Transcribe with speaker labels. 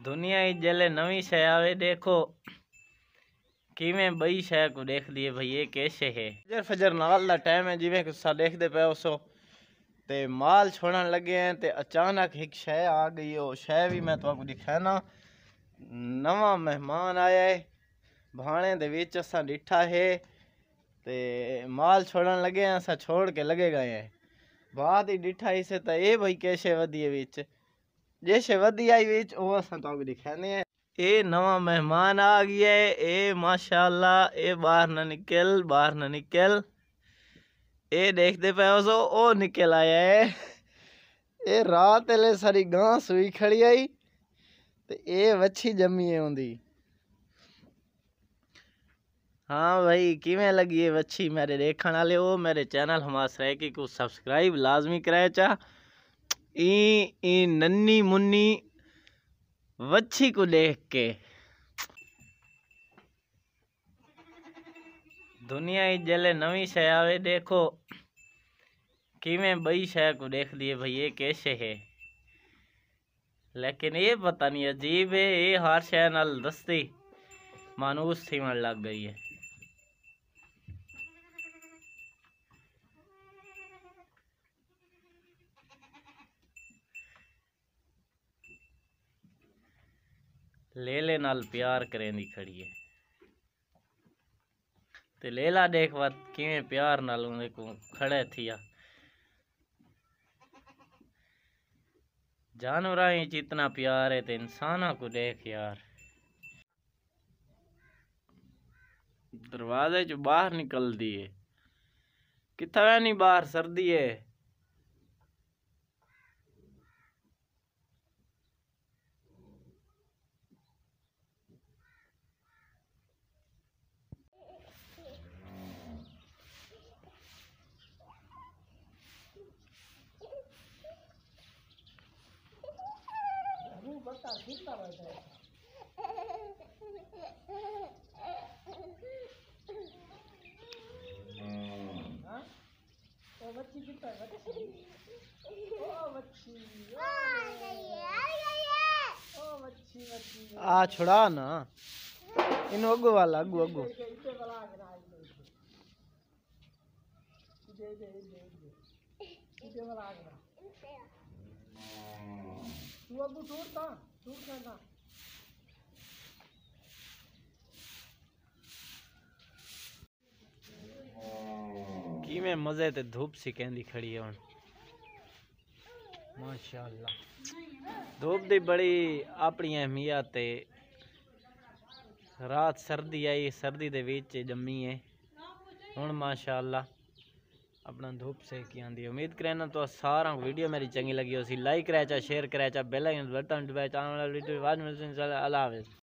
Speaker 1: दुनिया ही जले नवी शह आवे देखो कि मैं बई शह को देख लिए भाई ये कैसे है फजर फजर नाल का टाइम है जिमें गुस्सा देखते पे उसो ते माल छोड़न लगे हैं ते अचानक एक शह आ गई वो शह भी मैं तुमको दिखाना नवा मेहमान आया है भाणे के बीच असा डिठा है ते माल छोड़न लगे हैं असा छोड़ के लगे गए हैं बाद ही डिठा इसे तो ये भाई कैसे वधिए बिच जैसे वी विच ओ असा तो दिखाने हैं ए नवा मेहमान आ गया है ए माशाल्लाह ए बाहर ना निकल, बाहर ना निकल। ए देखते पाए सो ओ निकल आया है ए रात ले सारी गां सुई खड़ी आई तो ए वच्छी जमी है हुंदी हाँ भाई किमें लगी है वच्छी मेरे देखने वाले ओ मेरे चैनल हमास रहे कि कुछ सब्सक्राइब लाजमी कराए चाह ई ई नन्नी मुन्नी वच्छी को देख के। दुनिया ही जले नवी शय आवे, देखो किमें बई शय को देख लिए भाई, ये कैसे है? लेकिन ये पता नहीं, अजीब है, ये हर शय नाल दस्ती, मानूस थी मन लग गई है। ਲੇਲੇ ਨਾਲ ਪਿਆਰ ਕਰਨ ਦੀ ਖੜੀ ਹੈ ਤੇ ਲੇਲਾ ਦੇਖ ਵਾ ਕਿਵੇਂ ਪਿਆਰ ਨਾਲ ਉਹਦੇ ਕੋ ਖੜਾ ਥੀਆ जानवरां ही इतना प्यार है तो इंसाना को देख यार दरवाजे चो बाहर निकल दिए कितना नहीं बाहर सर्दी है आ छुड़ा ना। इन अगो वाला अगो अगो। किवें मज़े ते धूप सी कहंदी खड़ी है हुन माशाअल्लाह धूप दी बड़ी अपनी अहमियत है रात सर्दी आई, सर्दी दे विच जम्मी है। हुन माशाअल्लाह अपना धूप से की आंदी उम्मीद करना तो सारा वीडियो मेरी चंगी लगी हो लाइक कराया चाहे शेयर कराया बेल आइकन बटन दबाए चैनल वीडियो बाद में अल्लाह हाफिज़।